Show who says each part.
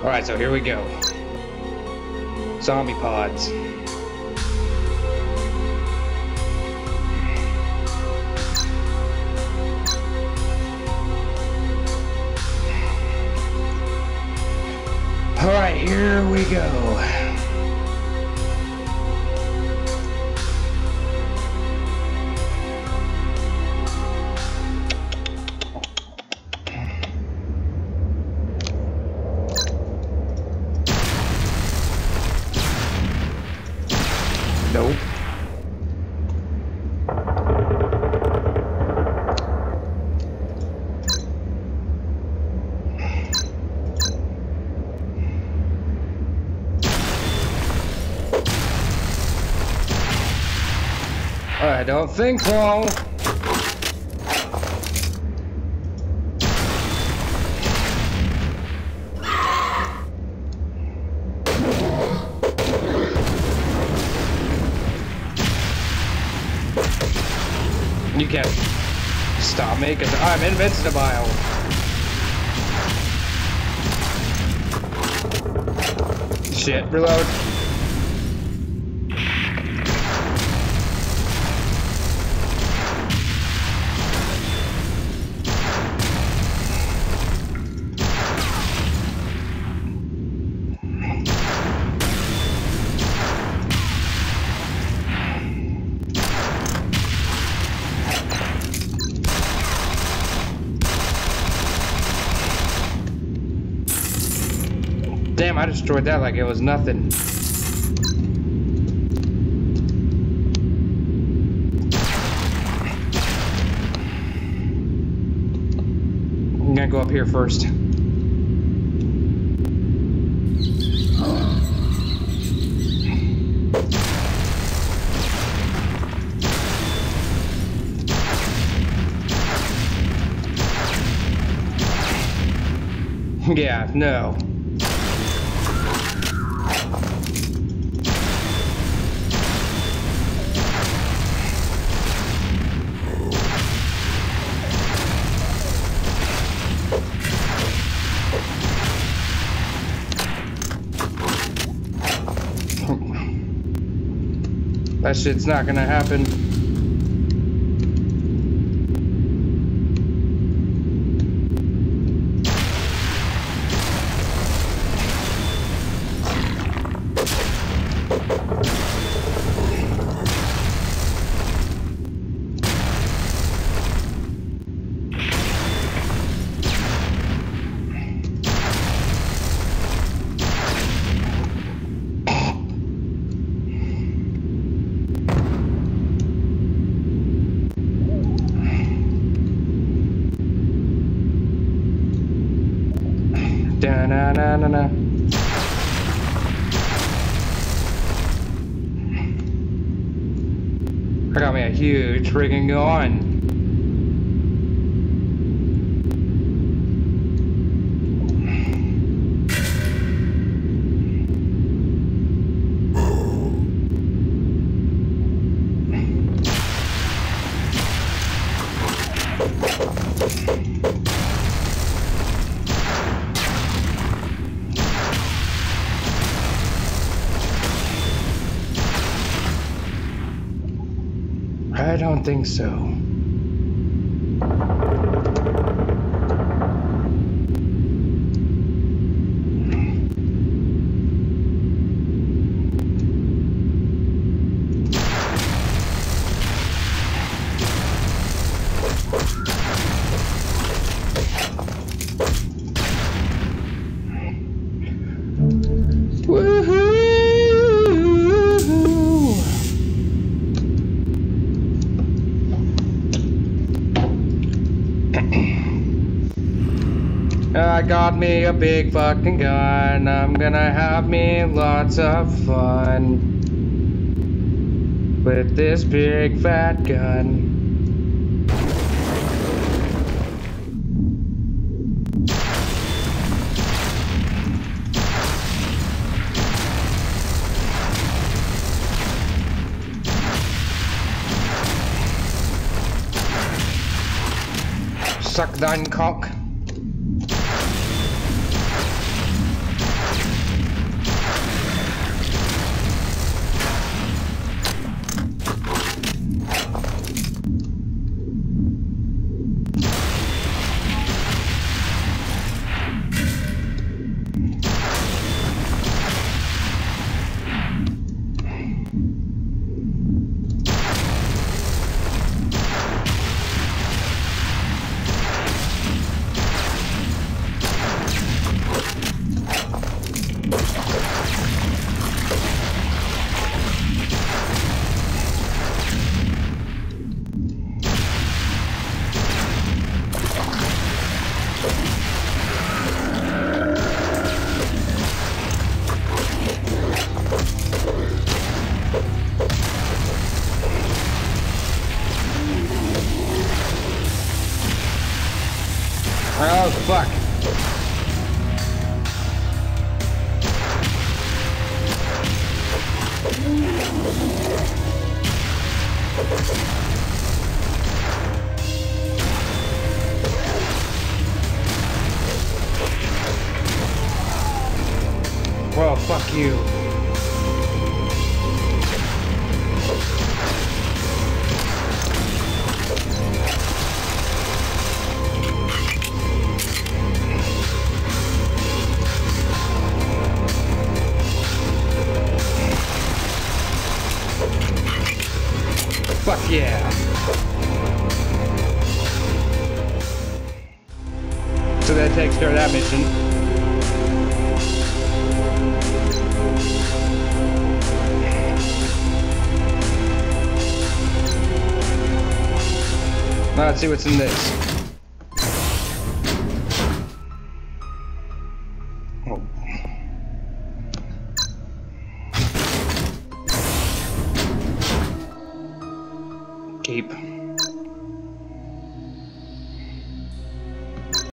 Speaker 1: Alright, so here we go. Zombie pods. Alright, here we go. I don't think so. You can't stop me because I'm invincible. Shit, reload. Damn, I destroyed that like it was nothing. I'm gonna go up here first. Yeah, no. That shit's not gonna happen. Da na na na na. I got me a huge friggin' gun. I don't think so. I got me a big fucking gun. I'm gonna have me lots of fun with this big fat gun. Suck thine cock. Oh, fuck. Well, fuck you. Yeah. So that takes care of that mission. Now let's see what's in this. Oh. Keep.